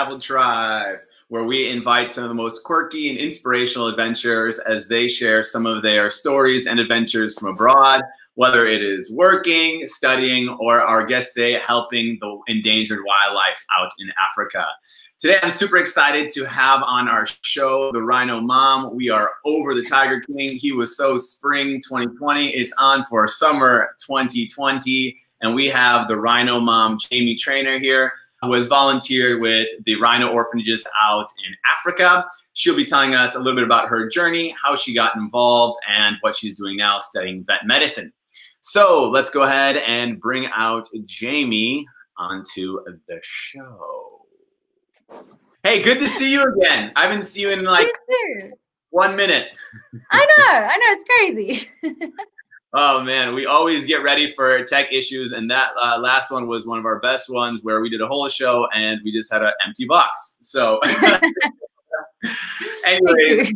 episode 10 of Travel Tribe, where we invite some of the most quirky and inspirational adventurers as they share some of their stories and adventures from abroad, whether it is working, studying, or our guest today helping the endangered wildlife out in Africa. Today, I'm super excited to have on our show the Rhino Mom. We are over the Tiger King. He was so spring 2020. It's on for summer 2020 and we have the Rhino mom, Jamie Traynor here, who has volunteered with the Rhino orphanages out in Africa. She'll be telling us a little bit about her journey, how she got involved, and what she's doing now studying vet medicine. So let's go ahead and bring out Jamie onto the show. Hey, good to see you again. I haven't seen you in like one minute. I know, I know, it's crazy. Oh man, we always get ready for tech issues, and that uh, last one was one of our best ones where we did a whole show and we just had an empty box. So, anyways,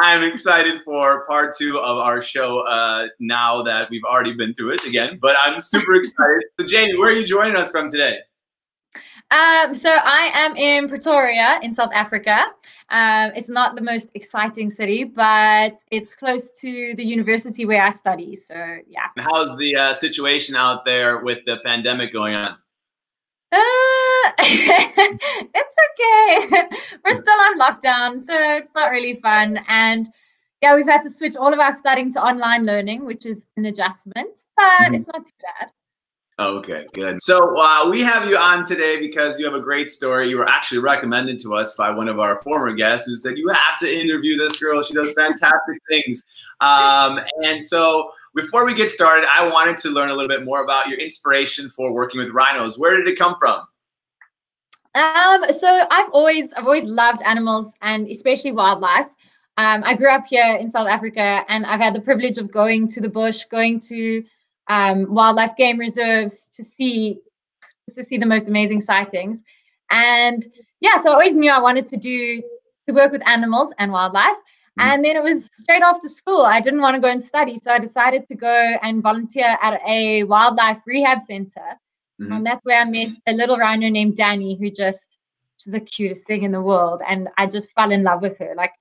I'm excited for part two of our show. Uh, now that we've already been through it again, but I'm super excited. So, Jamie, where are you joining us from today? Um, so I am in Pretoria in South Africa. Um, it's not the most exciting city, but it's close to the university where I study. So yeah. How's the uh, situation out there with the pandemic going on? Uh, it's okay. We're still on lockdown, so it's not really fun. And yeah, we've had to switch all of our studying to online learning, which is an adjustment, but mm -hmm. it's not too bad. Okay, good. So uh, we have you on today because you have a great story. You were actually recommended to us by one of our former guests who said, You have to interview this girl. She does fantastic things. Um, and so before we get started, I wanted to learn a little bit more about your inspiration for working with rhinos. Where did it come from? Um, so I've always I've always loved animals and especially wildlife. Um, I grew up here in South Africa and I've had the privilege of going to the bush, going to um, wildlife game reserves to see to see the most amazing sightings. And yeah, so I always knew I wanted to do to work with animals and wildlife. Mm. And then it was straight after school. I didn't want to go and study, so I decided to go and volunteer at a wildlife rehab center. Mm-hmm. And that's where I met a little rhino named Danny, who just the cutest thing in the world. And I just fell in love with her. Like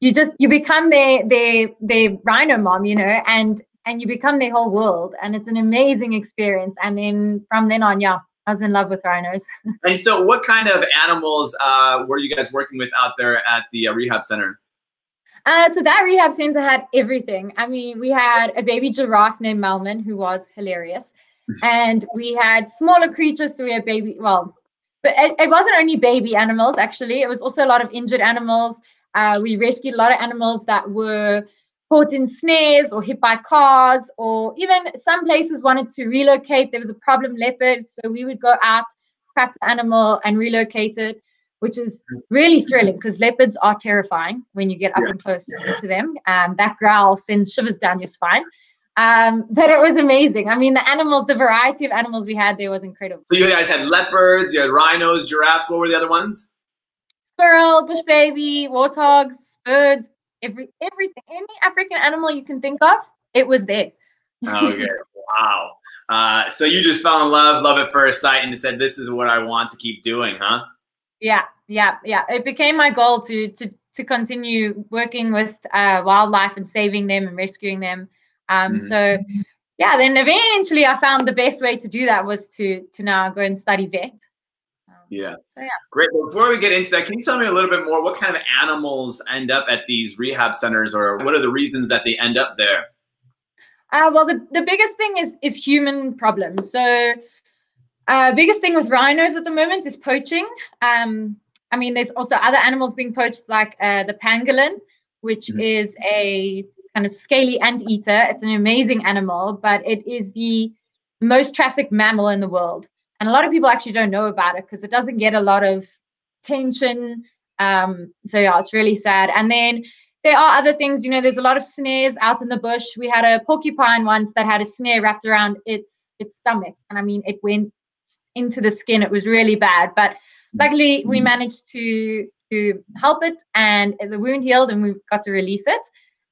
you just you become their their their rhino mom, you know, and and you become their whole world and it's an amazing experience. And then from then on yeah i was in love with rhinos. And so what kind of animals uh, were you guys working with out there at the uh, rehab center? Uh, so that rehab center had everything. I mean we had a baby giraffe named melman who was hilarious. And we had smaller creatures so we had baby well but it, it wasn't only baby animals actually. It was also a lot of injured animals. Uh, we rescued a lot of animals that were caught in snares or hit by cars, or even some places wanted to relocate. There was a problem leopard, so we would go out, trap the animal, and relocate it, which is really thrilling because leopards are terrifying when you get up yeah. and close yeah. to them. Um, that growl sends shivers down your spine. Um, but it was amazing. I mean, the animals, the variety of animals we had there was incredible. So you guys had leopards, you had rhinos, giraffes. What were the other ones? Squirrel, bush baby, warthogs, birds, every everything, any African animal you can think of, it was there. okay, wow. Uh, so you just fell in love, love at first sight, and said, "This is what I want to keep doing," huh? Yeah, yeah, yeah. It became my goal to to to continue working with uh, wildlife and saving them and rescuing them. Um, mm-hmm. So, yeah. Then eventually, I found the best way to do that was to to now go and study vet. Yeah. So, yeah. Great. before we get into that, can you tell me a little bit more? What kind of animals end up at these rehab centers, or what are the reasons that they end up there? Uh, well, the, the biggest thing is is human problems. So, uh, biggest thing with rhinos at the moment is poaching. Um, I mean, there's also other animals being poached, like uh, the pangolin, which mm-hmm. is a kind of scaly anteater. It's an amazing animal, but it is the most trafficked mammal in the world and a lot of people actually don't know about it because it doesn't get a lot of tension. Um, so yeah, it's really sad. And then there are other things, you know, there's a lot of snares out in the bush. We had a porcupine once that had a snare wrapped around its its stomach, and I mean, it went into the skin. It was really bad, but luckily we managed to to help it, and the wound healed, and we got to release it.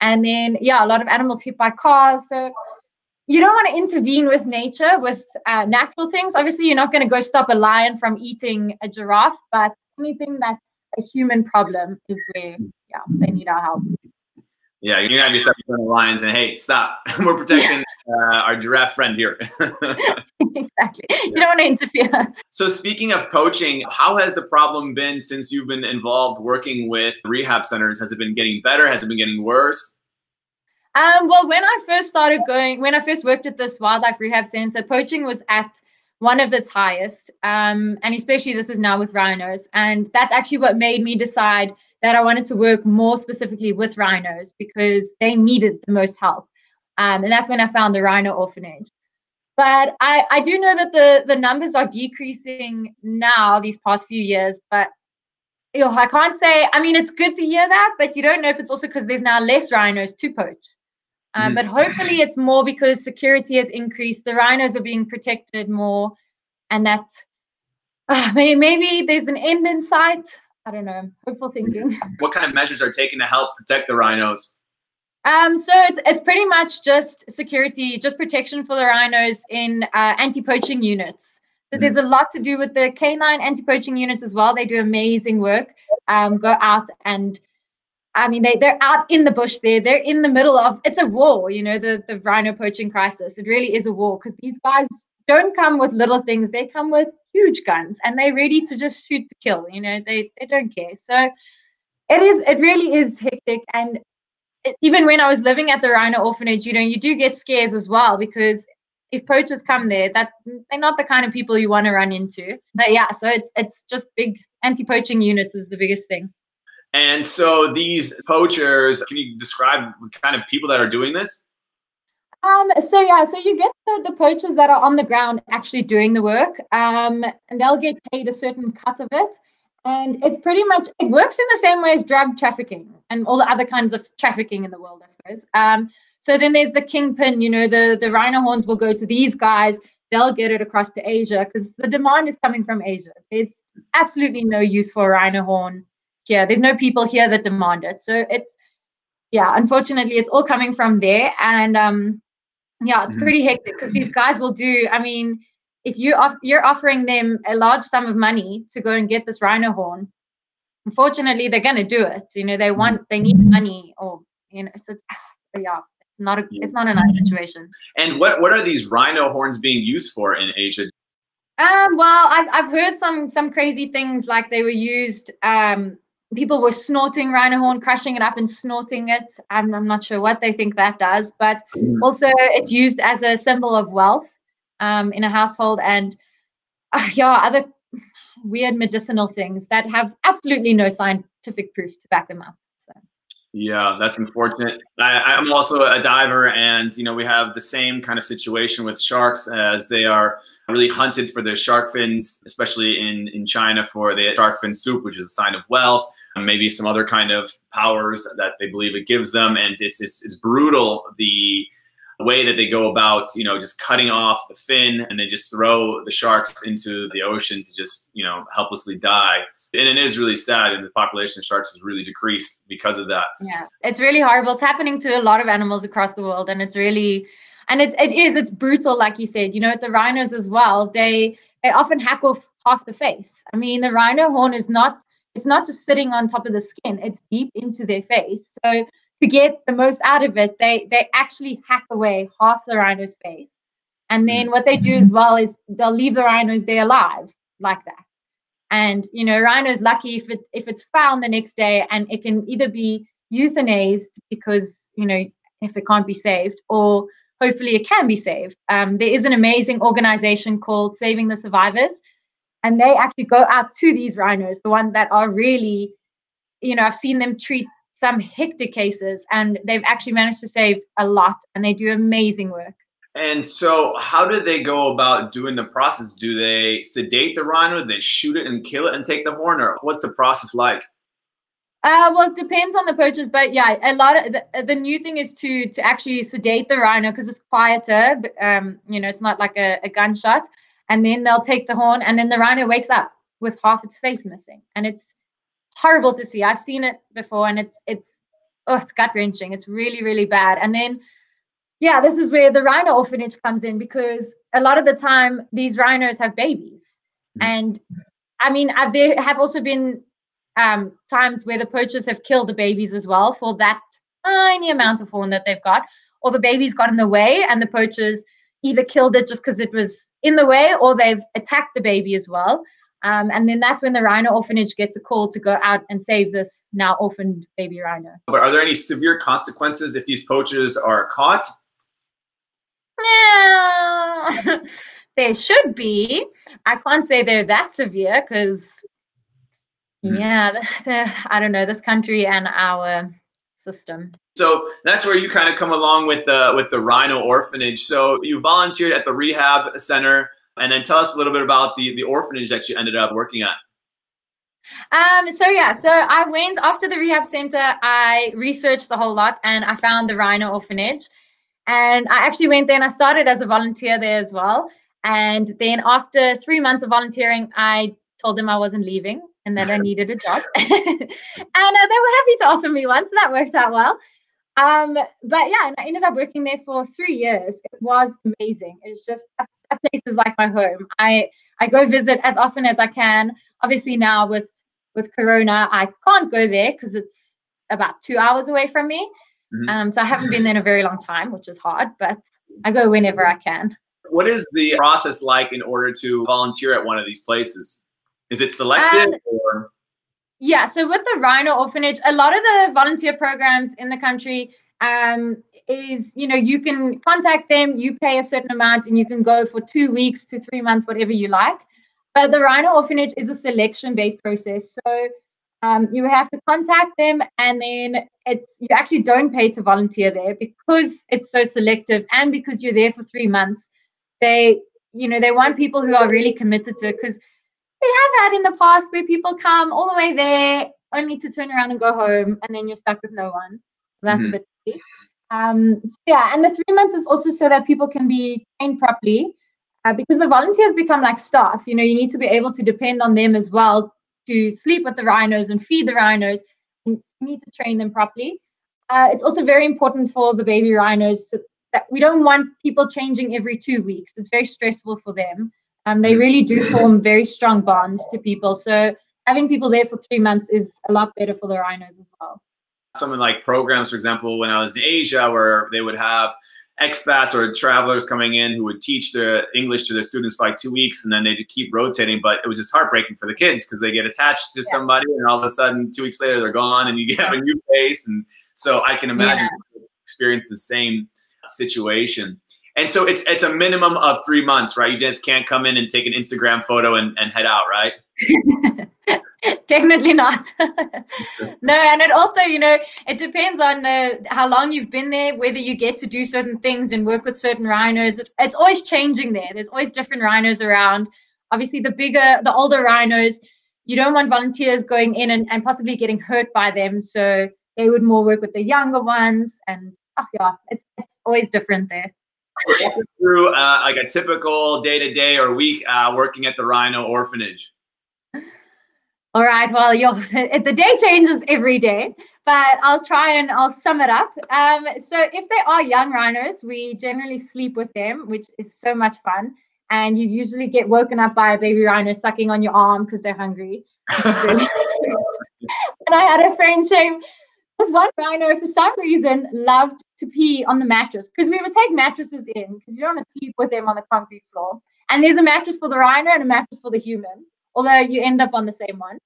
And then yeah, a lot of animals hit by cars. So you don't want to intervene with nature, with uh, natural things. Obviously, you're not going to go stop a lion from eating a giraffe, but anything that's a human problem is where, yeah, they need our help. Yeah, you're gonna have yourself in the lions and hey, stop! We're protecting yeah. uh, our giraffe friend here. exactly. You don't want to interfere. So speaking of poaching, how has the problem been since you've been involved working with rehab centers? Has it been getting better? Has it been getting worse? Um, well, when I first started going, when I first worked at this wildlife rehab center, poaching was at one of its highest. Um, and especially this is now with rhinos. And that's actually what made me decide that I wanted to work more specifically with rhinos because they needed the most help. Um, and that's when I found the rhino orphanage. But I, I do know that the, the numbers are decreasing now these past few years. But you know, I can't say, I mean, it's good to hear that, but you don't know if it's also because there's now less rhinos to poach. Um, mm. But hopefully, it's more because security has increased. The rhinos are being protected more, and that uh, maybe, maybe there's an end in sight. I don't know. Hopeful thinking. What kind of measures are taken to help protect the rhinos? Um, so it's it's pretty much just security, just protection for the rhinos in uh, anti-poaching units. So there's a lot to do with the canine anti-poaching units as well. They do amazing work. Um, go out and I mean, they they're out in the bush there. They're in the middle of it's a war, you know, the the rhino poaching crisis. It really is a war because these guys don't come with little things. They come with huge guns and they're ready to just shoot to kill. You know, they they don't care. So it is it really is hectic. And it, even when I was living at the rhino orphanage, you know, you do get scares as well because if poachers come there, that they're not the kind of people you want to run into. But yeah, so it's it's just big anti-poaching units is the biggest thing. And so these poachers, can you describe the kind of people that are doing this? Um, so yeah, so you get the, the poachers that are on the ground actually doing the work, um, and they'll get paid a certain cut of it. And it's pretty much it works in the same way as drug trafficking and all the other kinds of trafficking in the world, I suppose. Um, so then there's the kingpin, you know, the the rhino horns will go to these guys, they'll get it across to Asia because the demand is coming from Asia. There's absolutely no use for a rhino horn here. There's no people here that demand it. So it's yeah, unfortunately, it's all coming from there, and um, yeah, it's mm-hmm. pretty hectic because these guys will do. I mean, if you off, you're offering them a large sum of money to go and get this rhino horn, unfortunately, they're going to do it. You know, they want, they need money, or you know, so it's, yeah, it's not a, it's not a nice situation. And what what are these rhino horns being used for in Asia? Um, well, I've I've heard some some crazy things like they were used um people were snorting rhino horn, crushing it up and snorting it. I'm, I'm not sure what they think that does, but mm. also it's used as a symbol of wealth um, in a household and uh, yeah, other weird medicinal things that have absolutely no scientific proof to back them up. So. Yeah, that's unfortunate. I, am also a diver, and you know we have the same kind of situation with sharks as they are really hunted for their shark fins, especially in in China for the shark fin soup, which is a sign of wealth maybe some other kind of powers that they believe it gives them. And it's, it's, it's brutal the way that they go about, you know, just cutting off the fin and they just throw the sharks into the ocean to just, you know, helplessly die. And it is really sad. And the population of sharks has really decreased because of that. Yeah, it's really horrible. It's happening to a lot of animals across the world. And it's really, and it, it is, it's brutal, like you said, you know, the rhinos as well, they, they often hack off half the face. I mean, the rhino horn is not it's not just sitting on top of the skin, it's deep into their face. So to get the most out of it, they they actually hack away half the rhino's face. And then mm. what they do as well is they'll leave the rhinos there alive like that. And you know, rhino's lucky if it if it's found the next day and it can either be euthanized because you know if it can't be saved or hopefully it can be saved. Um, there is an amazing organization called Saving the Survivors and they actually go out to these rhinos, the ones that are really, you know, I've seen them treat some hectic cases and they've actually managed to save a lot and they do amazing work. And so, how do they go about doing the process? Do they sedate the rhino? They shoot it and kill it and take the horn, or what's the process like? Uh, well, it depends on the purchase, but yeah, a lot of the, the new thing is to to actually sedate the rhino because it's quieter. But, um, you know, it's not like a, a gunshot and then they'll take the horn and then the rhino wakes up with half its face missing and it's horrible to see i've seen it before and it's it's oh it's gut wrenching it's really really bad and then yeah, this is where the rhino orphanage comes in because a lot of the time these rhinos have babies. Mm-hmm. And I mean, uh, there have also been um, times where the poachers have killed the babies as well for that tiny amount of horn that they've got, or the babies got in the way and the poachers either killed it just because it was in the way or they've attacked the baby as well. Um, and then that's when the rhino orphanage gets a call to go out and save this now orphaned baby rhino. But are there any severe consequences if these poachers are caught? Yeah, there should be. I can't say they're that severe because, mm. yeah, the, the, I don't know, this country and our system. So that's where you kind of come along with the with the Rhino Orphanage. So you volunteered at the rehab center, and then tell us a little bit about the the orphanage that you ended up working at. Um, so yeah, so I went after the rehab center. I researched the whole lot, and I found the Rhino Orphanage. And I actually went there and I started as a volunteer there as well. And then after three months of volunteering, I told them I wasn't leaving and then I needed a job. and uh, they were happy to offer me one, so that worked out well. Um, but yeah, and I ended up working there for three years. It was amazing. It's just that, that place is like my home. I I go visit as often as I can. Obviously now with with Corona, I can't go there because it's about two hours away from me. Mm-hmm. Um, so I haven't been there in a very long time, which is hard, but I go whenever I can. What is the process like in order to volunteer at one of these places? Is it selected um, or? Yeah, so with the Rhino Orphanage, a lot of the volunteer programs in the country um, is, you know, you can contact them, you pay a certain amount, and you can go for two weeks to three months, whatever you like. But the Rhino Orphanage is a selection based process. So um, you have to contact them and then it's you actually don't pay to volunteer there because it's so selective and because you're there for three months they you know they want people who are really committed to it because they have had in the past where people come all the way there only to turn around and go home and then you're stuck with no one so that's mm-hmm. a bit um so yeah and the three months is also so that people can be trained properly uh, because the volunteers become like staff you know you need to be able to depend on them as well to sleep with the rhinos and feed the rhinos. You need to train them properly. Uh, it's also very important for the baby rhinos to, that we don't want people changing every two weeks. It's very stressful for them. Um, they really do form very strong bonds to people. So having people there for three months is a lot better for the rhinos as well. Some of like programs, for example, when I was in Asia, where they would have expats or travelers coming in who would teach the English to their students for like two weeks and then they'd keep rotating. But it was just heartbreaking for the kids because they get attached to yeah. somebody and all of a sudden two weeks later they're gone and you have a new face. And so I can imagine yeah. experience the same situation. And so it's it's a minimum of three months, right? You just can't come in and take an Instagram photo and, and head out, right? Definitely not. no, and it also, you know, it depends on the how long you've been there, whether you get to do certain things and work with certain rhinos. It, it's always changing there. There's always different rhinos around. Obviously, the bigger, the older rhinos, you don't want volunteers going in and, and possibly getting hurt by them. So they would more work with the younger ones. And oh yeah, it's it's always different there. Through uh, like a typical day to day or week uh, working at the Rhino Orphanage. All right. Well, the day changes every day, but I'll try and I'll sum it up. Um, so if they are young rhinos, we generally sleep with them, which is so much fun. And you usually get woken up by a baby rhino sucking on your arm because they're hungry. and I had a friend shame this one rhino for some reason loved to pee on the mattress because we would take mattresses in because you don't want to sleep with them on the concrete floor. And there's a mattress for the rhino and a mattress for the human although you end up on the same one.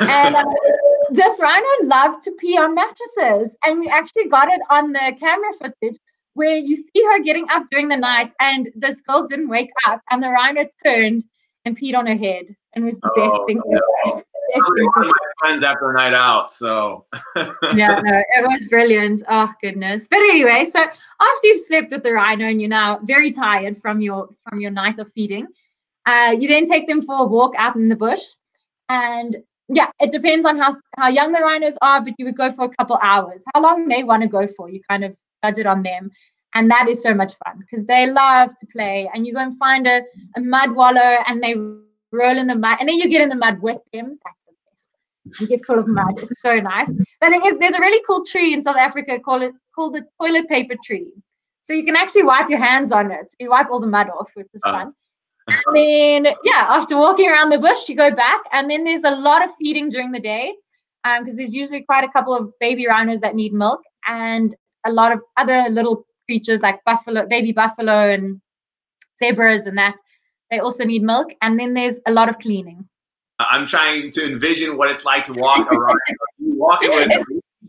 and uh, this rhino loved to pee on mattresses, and we actually got it on the camera footage where you see her getting up during the night, and this girl didn't wake up, and the rhino turned and peed on her head, and was the oh, best thing no. ever. One of my friends after a night out, so yeah, no, it was brilliant. Oh goodness! But anyway, so after you've slept with the rhino and you're now very tired from your from your night of feeding, uh, you then take them for a walk out in the bush. And yeah, it depends on how, how young the rhinos are, but you would go for a couple hours. How long they want to go for, you kind of judge it on them. And that is so much fun because they love to play. And you go and find a, a mud wallow and they roll in the mud. And then you get in the mud with them. That's get full of mud. It's so nice. The thing is, there's a really cool tree in South Africa called it called the toilet paper tree. So you can actually wipe your hands on it. So you wipe all the mud off, which is uh. fun. And then, yeah, after walking around the bush, you go back, and then there's a lot of feeding during the day because um, there's usually quite a couple of baby rhinos that need milk, and a lot of other little creatures like buffalo, baby buffalo, and zebras, and that they also need milk. And then there's a lot of cleaning. I'm trying to envision what it's like to walk around. walking with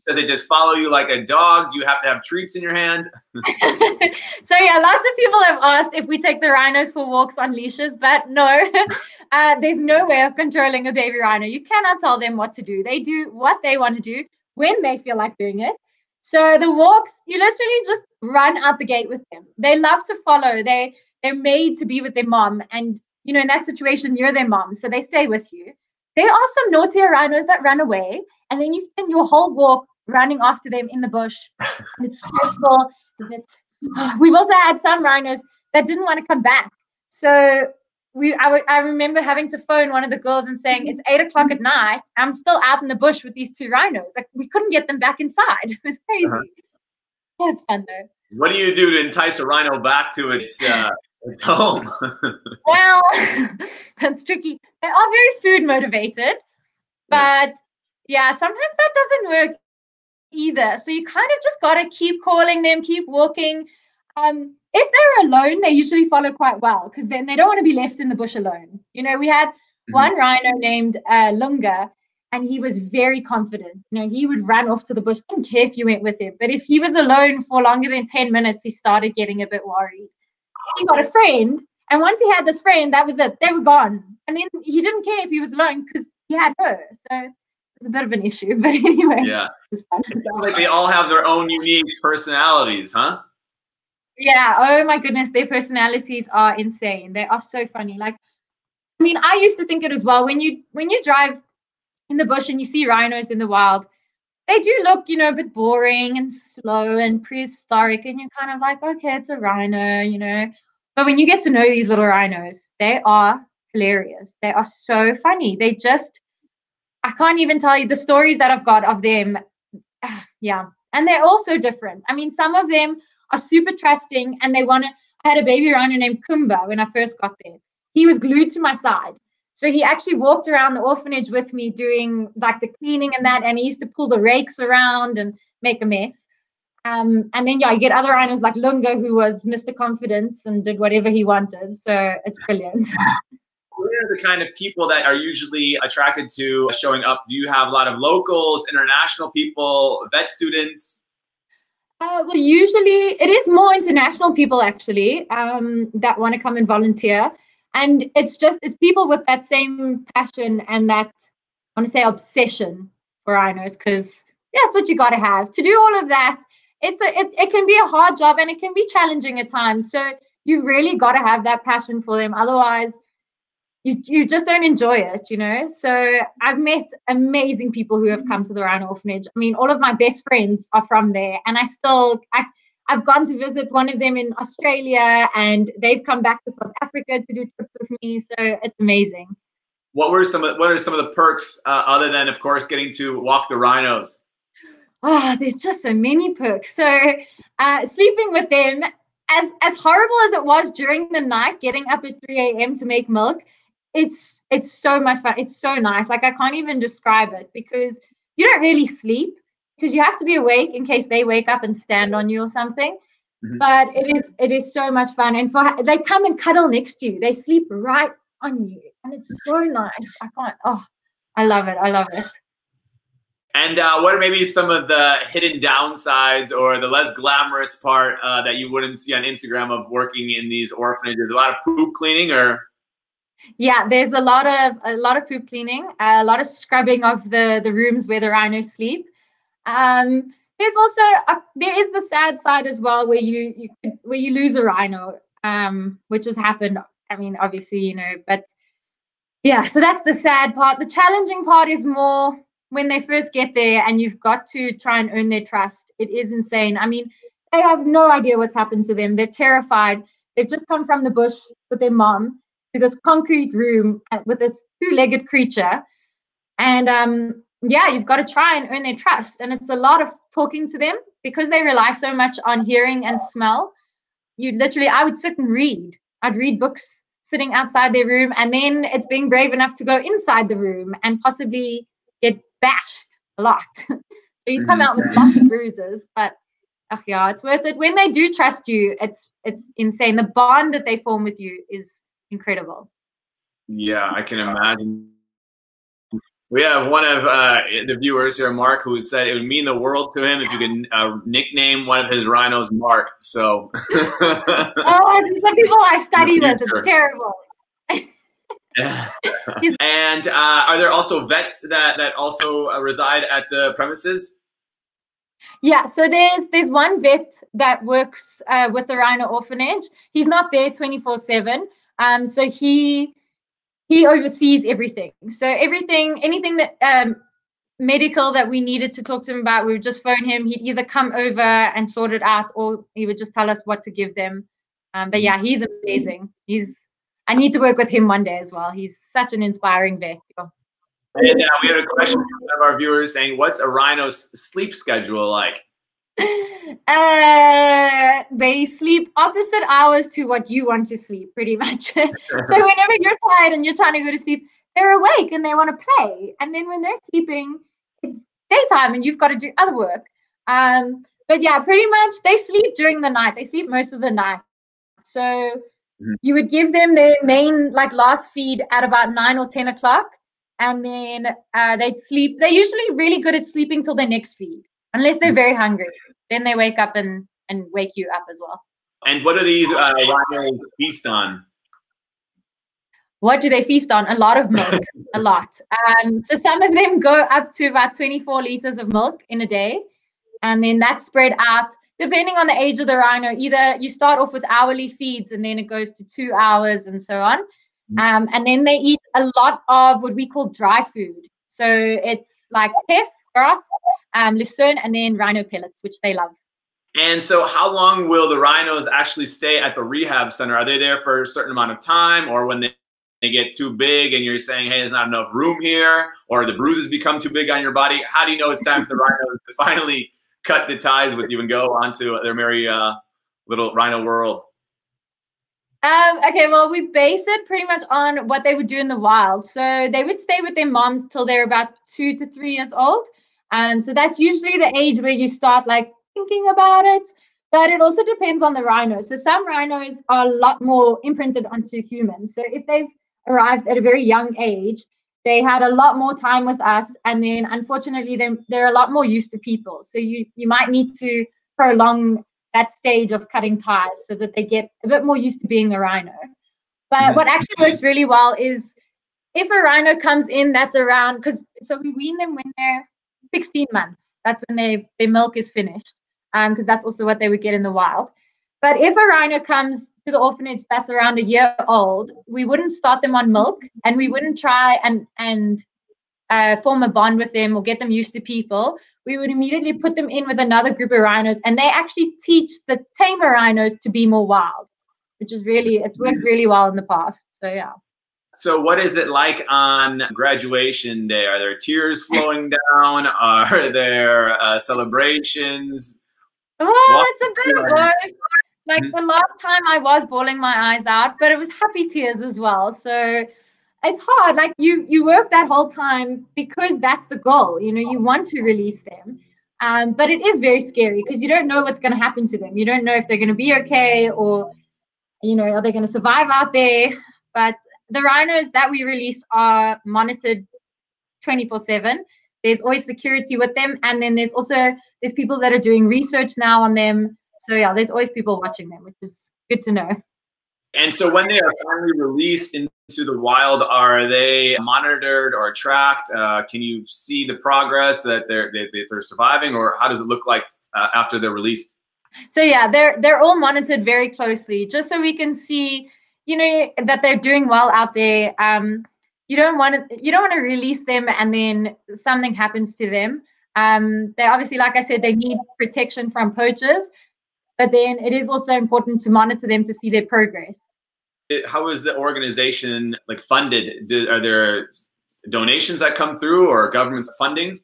does it just follow you like a dog? Do you have to have treats in your hand? so yeah, lots of people have asked if we take the rhinos for walks on leashes, but no, uh, there's no way of controlling a baby rhino. You cannot tell them what to do. They do what they want to do when they feel like doing it. So the walks, you literally just run out the gate with them. They love to follow. They they're made to be with their mom, and you know in that situation you're their mom, so they stay with you. There are some naughty rhinos that run away, and then you spend your whole walk running after them in the bush. And it's stressful. And it's, we've also had some rhinos that didn't want to come back. So we, I, would, I remember having to phone one of the girls and saying, it's eight o'clock at night. I'm still out in the bush with these two rhinos. Like we couldn't get them back inside. It was crazy. Uh-huh. Yeah, it's fun though. What do you do to entice a rhino back to its uh, its home? well, that's tricky. They are very food motivated, but yeah, sometimes that doesn't work either. So you kind of just got to keep calling them, keep walking. Um, if they're alone, they usually follow quite well because then they don't want to be left in the bush alone. You know, we had mm-hmm. one rhino named uh, Lunga, and he was very confident. You know, he would run off to the bush, didn't care if you went with him. But if he was alone for longer than 10 minutes, he started getting a bit worried. He got a friend, and once he had this friend, that was it. They were gone. And then he didn't care if he was alone because he had her. So it's a bit of an issue, but anyway. Yeah. It sounds like they all have their own unique personalities, huh? Yeah. Oh my goodness, their personalities are insane. They are so funny. Like, I mean, I used to think it as well. When you when you drive in the bush and you see rhinos in the wild, they do look, you know, a bit boring and slow and prehistoric, and you're kind of like, okay, it's a rhino, you know. But when you get to know these little rhinos, they are hilarious. They are so funny. They just I can't even tell you the stories that I've got of them. Yeah. And they're also different. I mean, some of them are super trusting and they want to. I had a baby rhino named Kumba when I first got there. He was glued to my side. So he actually walked around the orphanage with me doing like the cleaning and that. And he used to pull the rakes around and make a mess. Um, and then, yeah, you get other rhinos like Lunga, who was Mr. Confidence and did whatever he wanted. So it's brilliant. Are the kind of people that are usually attracted to showing up? Do you have a lot of locals, international people, vet students? Uh, well, usually it is more international people actually um, that want to come and volunteer, and it's just it's people with that same passion and that I want to say obsession for rhinos because that's what you got to have to do all of that. It's a it, it can be a hard job and it can be challenging at times. So you really got to have that passion for them. Otherwise, you, you just don't enjoy it, you know. So I've met amazing people who have come to the Rhino Orphanage. I mean, all of my best friends are from there, and I still I, I've gone to visit one of them in Australia, and they've come back to South Africa to do trips with me. So it's amazing. What were some of what are some of the perks uh, other than, of course, getting to walk the rhinos? Oh, there's just so many perks. So uh, sleeping with them, as as horrible as it was during the night, getting up at 3 a.m. to make milk it's it's so much fun. It's so nice. Like I can't even describe it because you don't really sleep because you have to be awake in case they wake up and stand on you or something. Mm-hmm. But it is it is so much fun, and for they come and cuddle next to you. They sleep right on you, and it's so nice. I can't. Oh, I love it. I love it. And uh, what are maybe some of the hidden downsides or the less glamorous part uh, that you wouldn't see on Instagram of working in these orphanages? A lot of poop cleaning, or yeah, there's a lot of a lot of poop cleaning, a lot of scrubbing of the the rooms where the rhinos sleep. Um, there's also a, there is the sad side as well where you, you where you lose a rhino, um, which has happened. I mean, obviously, you know, but yeah, so that's the sad part. The challenging part is more when they first get there and you've got to try and earn their trust. It is insane. I mean, they have no idea what's happened to them. They're terrified. They've just come from the bush with their mom to this concrete room with this two-legged creature and um, yeah you've got to try and earn their trust and it's a lot of talking to them because they rely so much on hearing and smell you literally, I would sit and read. I'd read books sitting outside their room, and then it's being brave enough to go inside the room and possibly get bashed a lot. so you come out with mm-hmm. lots of bruises, but oh yeah, it's worth it. When they do trust you, it's it's insane. The bond that they form with you is incredible. Yeah, I can imagine. We have one of uh, the viewers here, Mark, who said it would mean the world to him if you could uh, nickname one of his rhinos Mark. So, oh, these are people I study with. It's terrible. and uh, are there also vets that that also uh, reside at the premises? Yeah, so there's there's one vet that works uh, with the Rhino Orphanage. He's not there 24 seven. Um, so he he oversees everything. So everything, anything that um, medical that we needed to talk to him about, we would just phone him. He'd either come over and sort it out, or he would just tell us what to give them. Um, but yeah, he's amazing. He's I need to work with him one day as well. He's such an inspiring vet. And uh, we had a question from one of our viewers saying, "What's a rhino's sleep schedule like?" Uh, they sleep opposite hours to what you want to sleep, pretty much. so whenever you're tired and you're trying to go to sleep, they're awake and they want to play. And then when they're sleeping, it's daytime and you've got to do other work. Um, but yeah, pretty much they sleep during the night. They sleep most of the night. So mm-hmm. you would give them their main like last feed at about nine or ten o'clock, and then uh, they'd sleep. They're usually really good at sleeping till the next feed unless they're very hungry. Then they wake up and and wake you up as well. And what are these uh, rhinos feast on? What do they feast on? A lot of milk, a lot. Um, so some of them go up to about 24 liters of milk in a day, and then that's spread out depending on the age of the rhino. Either you start off with hourly feeds, and then it goes to two hours, and so on. Mm. Um, and then they eat a lot of what we call dry food. So it's like teff, grass, um, lucerne, and then rhino pellets, which they love. And so, how long will the rhinos actually stay at the rehab center? Are they there for a certain amount of time, or when they, they get too big and you're saying, hey, there's not enough room here, or the bruises become too big on your body? How do you know it's time for the rhinos to finally cut the ties with you and go onto their merry uh, little rhino world? Um, okay, well, we base it pretty much on what they would do in the wild. So they would stay with their moms till they're about two to three years old. Um, so that's usually the age where you start like thinking about it. But it also depends on the rhino. So some rhinos are a lot more imprinted onto humans. So if they've arrived at a very young age, they had a lot more time with us, and then unfortunately they they're a lot more used to people. So you you might need to prolong that stage of cutting ties so that they get a bit more used to being a rhino. But mm-hmm. what actually works really well is if a rhino comes in that's around because so we wean them when they're 16 months. That's when they their milk is finished, because um, that's also what they would get in the wild. But if a rhino comes to the orphanage that's around a year old, we wouldn't start them on milk, and we wouldn't try and and uh, form a bond with them or get them used to people. We would immediately put them in with another group of rhinos, and they actually teach the tamer rhinos to be more wild, which is really it's worked really well in the past. So yeah. So, what is it like on graduation day? Are there tears flowing down? Are there uh, celebrations? Well, it's a bit of both. Like mm-hmm. the last time I was bawling my eyes out, but it was happy tears as well. So it's hard. Like you, you work that whole time because that's the goal. You know, you want to release them, um, but it is very scary because you don't know what's going to happen to them. You don't know if they're going to be okay or, you know, are they going to survive out there? But the rhinos that we release are monitored 24 7 there's always security with them and then there's also there's people that are doing research now on them. So yeah there's always people watching them which is good to know. And so when they are finally released into the wild are they monitored or tracked? Uh, can you see the progress that they're they, are surviving or how does it look like uh, after they're released? So yeah they're they're all monitored very closely. Just so we can see you know that they're doing well out there um you don't want to you don't want to release them and then something happens to them. Um they obviously like i said they need protection from poachers but then it is also important to monitor them to see their progress. How is the organization like funded? Do, are there donations that come through or government funding?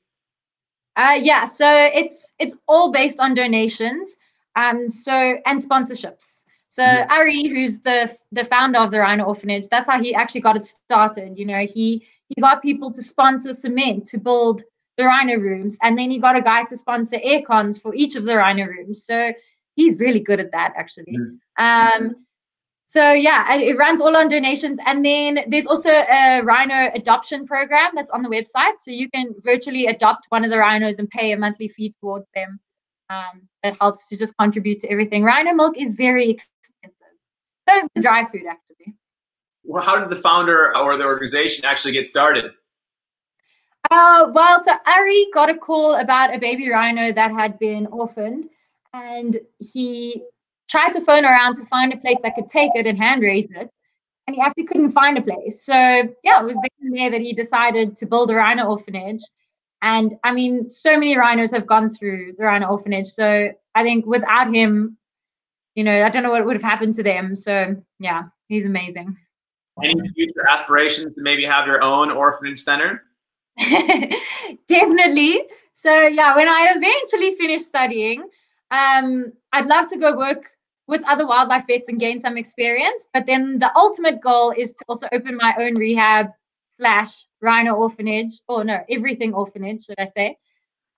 Uh yeah so it's it's all based on donations um so and sponsorships So mm-hmm. Ari, who's the the founder of the Rhino Orphanage, that's how he actually got it started. You know, he he got people to sponsor cement to build the Rhino rooms, and then he got a guy to sponsor air cons for each of the Rhino rooms. So he's really good at that, actually. Mm-hmm. Um, so yeah, it runs all on donations, and then there's also a Rhino adoption program that's on the website, so you can virtually adopt one of the rhinos and pay a monthly fee towards them. Um, that helps to just contribute to everything. Rhino milk is very expensive. So is the dry food, actually. Well, how did the founder or the organization actually get started? Uh, well, so Ari got a call about a baby rhino that had been orphaned, and he tried to phone around to find a place that could take it and hand raise it, and he actually couldn't find a place. So yeah, it was then there that he decided to build a rhino orphanage. And I mean, so many rhinos have gone through the rhino orphanage. So I think without him, you know, I don't know what would have happened to them. So yeah, he's amazing. Any future aspirations to maybe have your own orphanage center? Definitely. So yeah, when I eventually finish studying, um, I'd love to go work with other wildlife vets and gain some experience. But then the ultimate goal is to also open my own rehab slash rhino orphanage, or no, everything orphanage, should I say?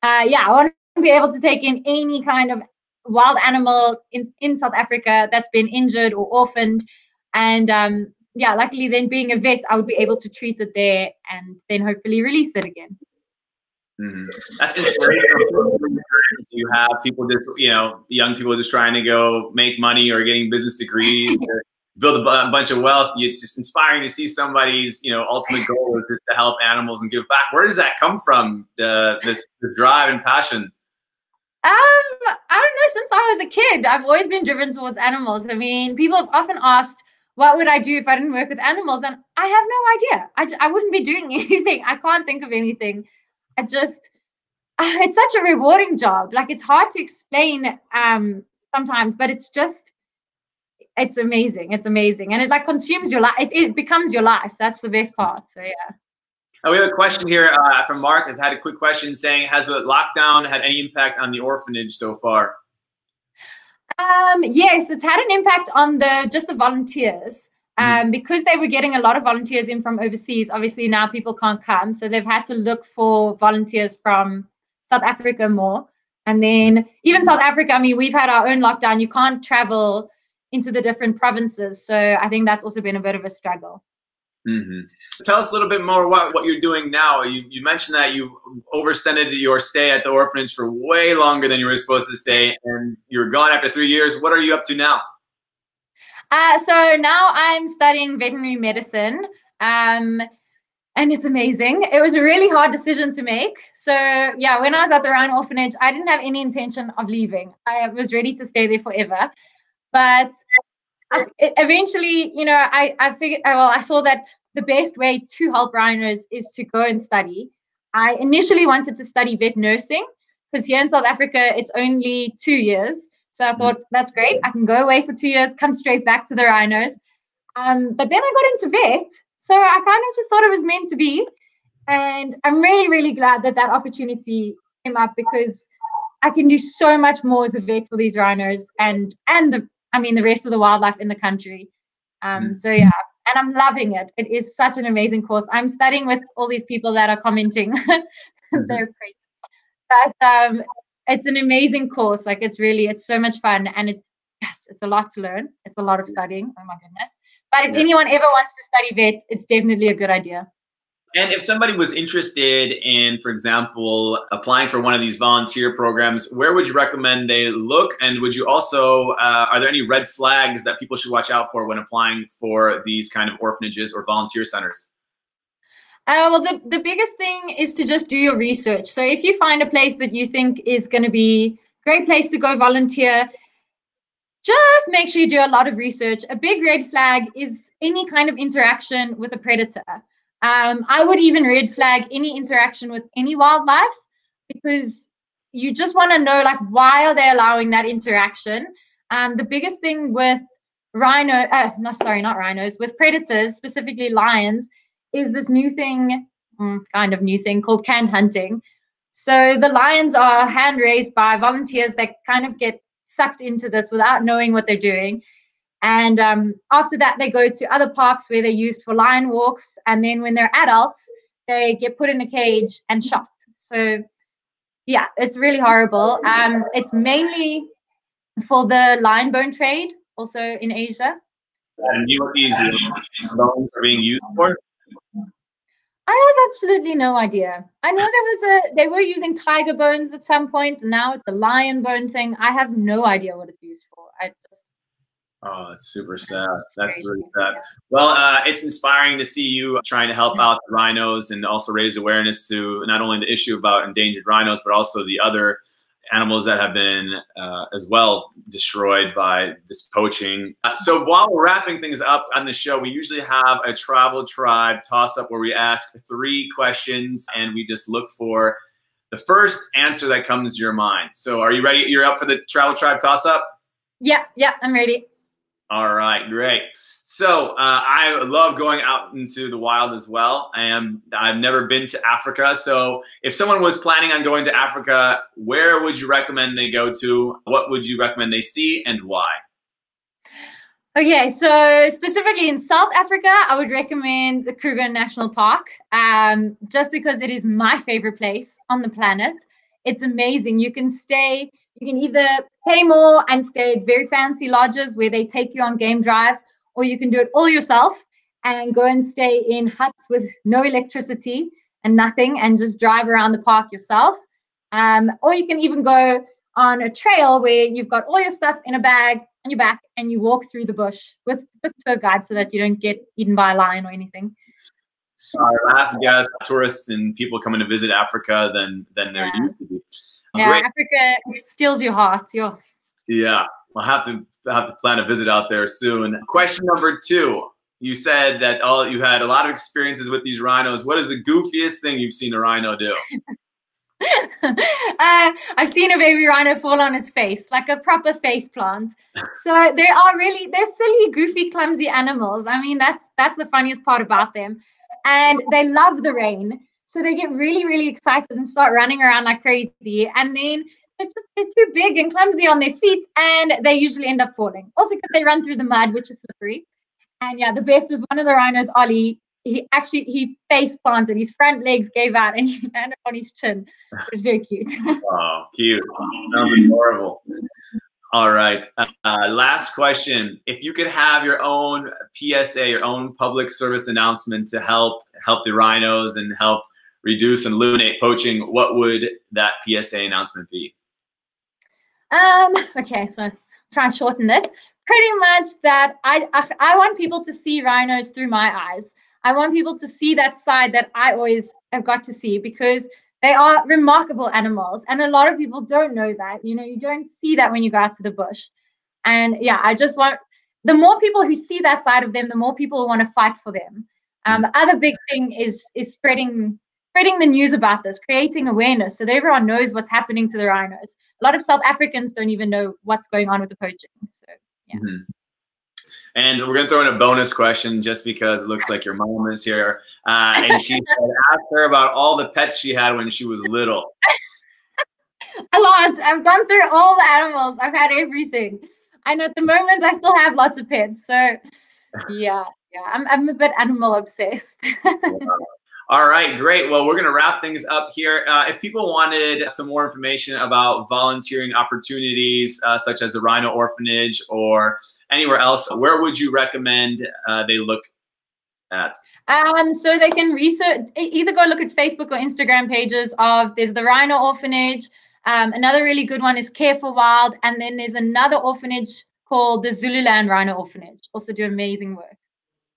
Uh, yeah, I want to be able to take in any kind of wild animal in, in South Africa that's been injured or orphaned. And um, yeah, luckily, then being a vet, I would be able to treat it there and then hopefully release it again. Mm-hmm. That's inspirational. you have people just, you know, young people just trying to go make money or getting business degrees, build a bunch of wealth. It's just inspiring to see somebody's, you know, ultimate goal is just to help animals and give back. Where does that come from? The this the drive and passion. Um, I don't know. Since I was a kid, I've always been driven towards animals. I mean, people have often asked, "What would I do if I didn't work with animals?" And I have no idea. I, I wouldn't be doing anything. I can't think of anything. I just it's such a rewarding job. Like it's hard to explain um sometimes, but it's just it's amazing. It's amazing. And it like consumes your life. It, it becomes your life. That's the best part. So yeah. Oh, we have a question here uh, from Mark. Has had a quick question saying, "Has the lockdown had any impact on the orphanage so far?" Um, yes, it's had an impact on the just the volunteers. Mm-hmm. Um, because they were getting a lot of volunteers in from overseas, obviously now people can't come. So they've had to look for volunteers from South Africa more. And then even South Africa, I mean, we've had our own lockdown. You can't travel into the different provinces. So I think that's also been a bit of a struggle. Mm-hmm. Tell us a little bit more what, what you're doing now. You, you mentioned that you overextended your stay at the orphanage for way longer than you were supposed to stay, and you're gone after three years. What are you up to now? Uh, so now I'm studying veterinary medicine. Um, and it's amazing. It was a really hard decision to make. So, yeah, when I was at the Rhino Orphanage, I didn't have any intention of leaving. I was ready to stay there forever. But I, eventually, you know, I, I figured, well, I saw that the best way to help rhinos is to go and study. I initially wanted to study vet nursing because here in South Africa, it's only two years. So I thought, that's great. I can go away for two years, come straight back to the rhinos. Um, but then I got into vet. So I kind of just thought it was meant to be. And I'm really, really glad that that opportunity came up because I can do so much more as a vet for these rhinos and and the I mean the rest of the wildlife in the country. Um, mm. So yeah, and I'm loving it. It is such an amazing course. I'm studying with all these people that are commenting. They're mm-hmm. crazy, but um, it's an amazing course. Like it's really, it's so much fun, and it's yes, it's a lot to learn. It's a lot of studying. Oh my goodness! But if yeah. anyone ever wants to study vet, it's definitely a good idea. And if somebody was interested in, for example, applying for one of these volunteer programs, where would you recommend they look? And would you also, uh, are there any red flags that people should watch out for when applying for these kind of orphanages or volunteer centers? Uh, well, the, the biggest thing is to just do your research. So if you find a place that you think is going to be a great place to go volunteer, just make sure you do a lot of research. A big red flag is any kind of interaction with a predator. Um, I would even red flag any interaction with any wildlife because you just want to know like why are they allowing that interaction. Um, the biggest thing with rhino, uh, no, sorry, not rhinos, with predators, specifically lions, is this new thing, mm, kind of new thing called canned hunting. So the lions are hand raised by volunteers that kind of get sucked into this without knowing what they're doing. And um, after that, they go to other parks where they're used for lion walks. And then when they're adults, they get put in a cage and shot. So, yeah, it's really horrible. Um, it's mainly for the lion bone trade, also in Asia. And you know these bones are being used for? I have absolutely no idea. I know there was a they were using tiger bones at some point, point. now it's a lion bone thing. I have no idea what it's used for. I just Oh, that's super sad. That's really sad. Well, uh, it's inspiring to see you trying to help out the rhinos and also raise awareness to not only the issue about endangered rhinos, but also the other animals that have been uh, as well destroyed by this poaching. Uh, so while we're wrapping things up on the show, we usually have a travel tribe toss up where we ask three questions and we just look for the first answer that comes to your mind. So are you ready? You're up for the travel tribe toss up? Yeah, yeah, I'm ready. All right, great. So uh, I love going out into the wild as well. I am, I've never been to Africa. So if someone was planning on going to Africa, where would you recommend they go to? What would you recommend they see and why? Okay, so specifically in South Africa, I would recommend the Kruger National Park um, just because it is my favorite place on the planet. It's amazing. You can stay you can either pay more and stay at very fancy lodges where they take you on game drives, or you can do it all yourself and go and stay in huts with no electricity and nothing and just drive around the park yourself. Um, or you can even go on a trail where you've got all your stuff in a bag on your back and you walk through the bush with, with tour guide so that you don't get eaten by a lion or anything. Our last guest, tourists and people coming to visit Africa than than there yeah. used to be. Yeah, Great. Africa steals your heart. Your yeah, I'll have to have to plan a visit out there soon. Question number two. You said that all you had a lot of experiences with these rhinos. What is the goofiest thing you've seen a rhino do? uh, I've seen a baby rhino fall on its face, like a proper face plant. So they are really they're silly, goofy, clumsy animals. I mean, that's that's the funniest part about them. And they love the rain. So they get really, really excited and start running around like crazy. And then they're, just, they're too big and clumsy on their feet, and they usually end up falling. Also, because they run through the mud, which is slippery. And yeah, the best was one of the rhinos, Ollie. He actually he face planted. His front legs gave out, and he landed on his chin. It was very cute. oh, cute! Sounds adorable. All right. Uh, last question. If you could have your own PSA, your own public service announcement to help help the rhinos and help reduce and eliminate poaching, what would that PSA announcement be? Um, okay, so try and shorten it. Pretty much that I, I, I want people to see rhinos through my eyes. I want people to see that side that I always have got to see because they are remarkable animals. And a lot of people don't know that. You know, you don't see that when you go out to the bush. And yeah, I just want the more people who see that side of them, the more people want to fight for them. Um, the other big thing is is spreading spreading the news about this, creating awareness so that everyone knows what's happening to the rhinos. A lot of South Africans don't even know what's going on with the poaching. So, yeah. Mm-hmm. And we're going to throw in a bonus question just because it looks like your mom is here. Uh, and she said, ask her about all the pets she had when she was little. a lot. I've gone through all the animals. I've had everything. And at the moment, I still have lots of pets. So, yeah, yeah, I'm, I'm a bit animal obsessed. All right, great. Well, we're going to wrap things up here. Uh, if people wanted some more information about volunteering opportunities, uh, such as the Rhino Orphanage or anywhere else, where would you recommend uh, they look at? Um, so they can research, either go look at Facebook or Instagram pages of there's the Rhino Orphanage. Um, another really good one is Care for Wild, and then there's another orphanage called the Zululand Rhino Orphanage. Also do amazing work.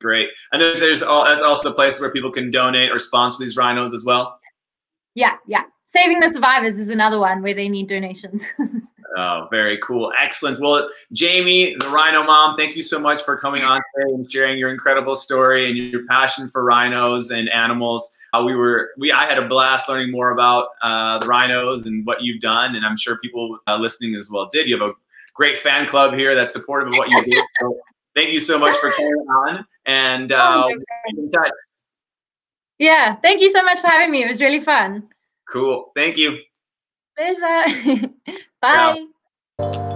Great. And then there's all, that's also the place where people can donate or sponsor these rhinos as well. Yeah, yeah. Saving the Survivors is another one where they need donations. oh, very cool. Excellent. Well, Jamie, the Rhino Mom, thank you so much for coming on today and sharing your incredible story and your passion for rhinos and animals. Uh, we were, we, I had a blast learning more about uh, the rhinos and what you've done, and I'm sure people uh, listening as well did. You have a great fan club here that's supportive of what you do. So thank you so much for coming on and uh, oh Yeah, thank you so much for having me. It was really fun. Cool. Thank you. Pleasure. Bye.